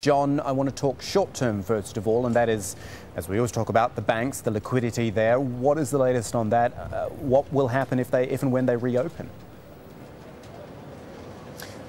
John, I want to talk short term first of all, and that is, as we always talk about, the banks, the liquidity there. What is the latest on that? Uh, what will happen if they, if and when they reopen?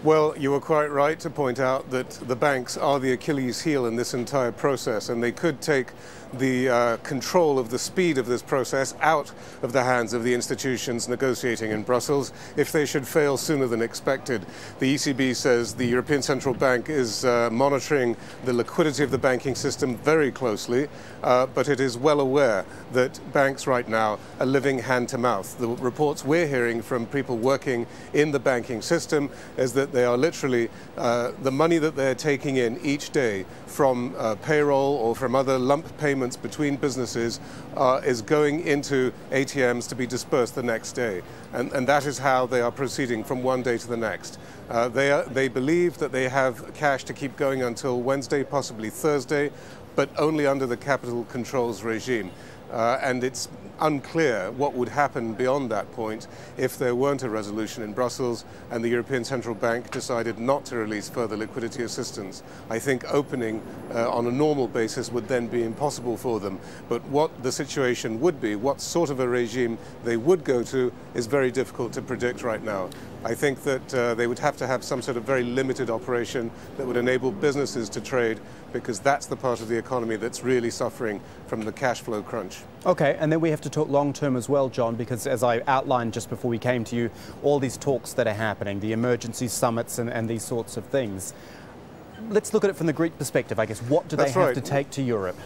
Well, you were quite right to point out that the banks are the Achilles heel in this entire process, and they could take the uh, control of the speed of this process out of the hands of the institutions negotiating in Brussels if they should fail sooner than expected. The ECB says the European Central Bank is uh, monitoring the liquidity of the banking system very closely, uh, but it is well aware that banks right now are living hand to mouth. The reports we're hearing from people working in the banking system is that they are literally, uh, the money that they're taking in each day from uh, payroll or from other lump payments between businesses uh, is going into ATMs to be dispersed the next day. And, and that is how they are proceeding from one day to the next. Uh, they, are, they believe that they have cash to keep going until Wednesday, possibly Thursday, but only under the capital controls regime. Uh, and it's unclear what would happen beyond that point if there weren't a resolution in Brussels and the European Central Bank decided not to release further liquidity assistance. I think opening uh, on a normal basis would then be impossible for them. But what the situation would be, what sort of a regime they would go to, is very difficult to predict right now. I think that uh, they would have to have some sort of very limited operation that would enable businesses to trade because that's the part of the economy that's really suffering from the cash flow crunch. Okay, and then we have to talk long term as well, John, because as I outlined just before we came to you, all these talks that are happening, the emergency summits and, and these sorts of things. Let's look at it from the Greek perspective, I guess. What do that's they have right. to take to Europe?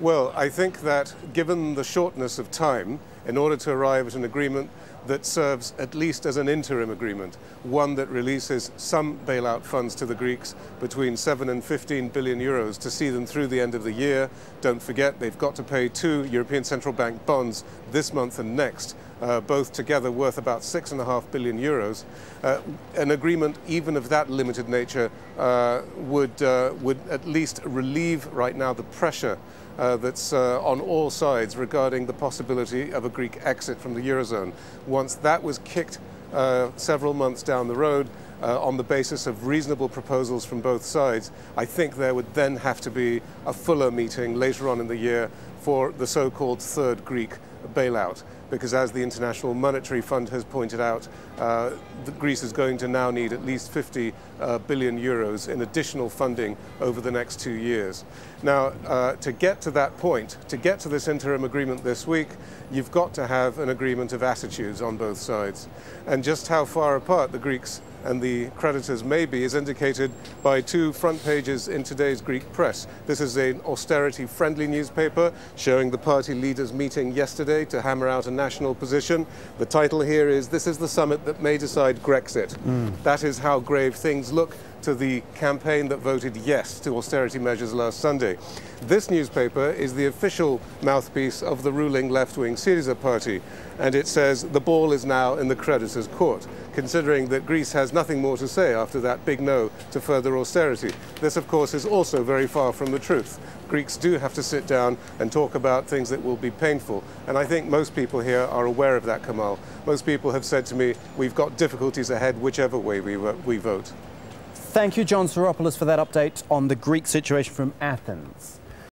Well, I think that given the shortness of time, in order to arrive at an agreement that serves at least as an interim agreement, one that releases some bailout funds to the Greeks between 7 and 15 billion euros to see them through the end of the year. Don't forget, they've got to pay two European Central Bank bonds this month and next, uh, both together worth about 6.5 billion euros. Uh, an agreement, even of that limited nature, uh, would, uh, would at least relieve right now the pressure uh, that's uh, on all sides regarding the possibility of a Greek exit from the Eurozone. Once that was kicked uh, several months down the road, uh, on the basis of reasonable proposals from both sides, I think there would then have to be a fuller meeting later on in the year for the so-called third Greek bailout. Because as the International Monetary Fund has pointed out, uh, Greece is going to now need at least 50 uh, billion euros in additional funding over the next two years. Now, uh, to get to that point, to get to this interim agreement this week, you've got to have an agreement of attitudes on both sides. And just how far apart the Greeks and the creditors may be is indicated by two front pages in today's Greek press. This is an austerity-friendly newspaper showing the party leaders meeting yesterday to hammer out a national position. The title here is, This is the summit that may decide Grexit. Mm. That is how grave things look to the campaign that voted yes to austerity measures last Sunday. This newspaper is the official mouthpiece of the ruling left-wing Syriza party, and it says the ball is now in the creditors' court, considering that Greece has nothing more to say after that big no to further austerity. This, of course, is also very far from the truth. Greeks do have to sit down and talk about things that will be painful, and I think most people here are aware of that, Kamal. Most people have said to me, we've got difficulties ahead whichever way we, we vote. Thank you, John Psaropoulos, for that update on the Greek situation from Athens.